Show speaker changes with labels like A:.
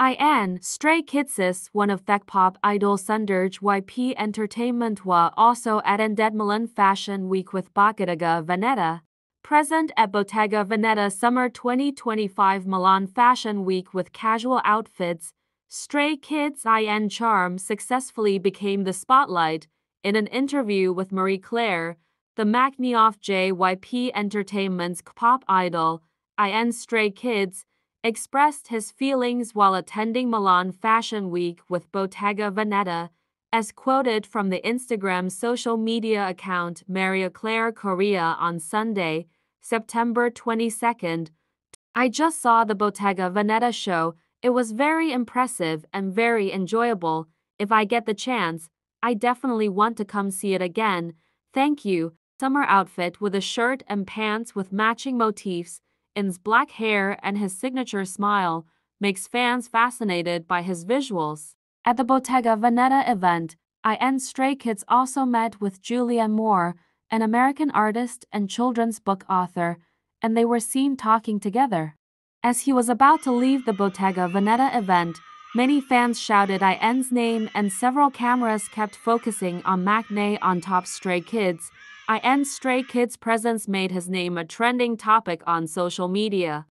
A: IN Stray Kids one of the pop idol Sunderj YP Entertainment wa also attended Milan Fashion Week with Bottega Veneta. Present at Bottega Veneta Summer 2025 Milan Fashion Week with casual outfits, Stray Kids IN Charm successfully became the spotlight. In an interview with Marie Claire, the maknae of JYP Entertainment's pop idol, IN Stray Kids, expressed his feelings while attending Milan Fashion Week with Bottega Veneta, as quoted from the Instagram social media account Marie Claire Korea on Sunday, September 22nd. I just saw the Bottega Veneta show. It was very impressive and very enjoyable. If I get the chance, I definitely want to come see it again. Thank you. Summer outfit with a shirt and pants with matching motifs In's black hair and his signature smile makes fans fascinated by his visuals. At the Bottega Veneta event, IN Stray Kids also met with Julianne Moore, an American artist and children's book author, and they were seen talking together. As he was about to leave the Bottega Veneta event, many fans shouted IN's name and several cameras kept focusing on maknae on top Stray Kids, IN Stray Kids' presence made his name a trending topic on social media.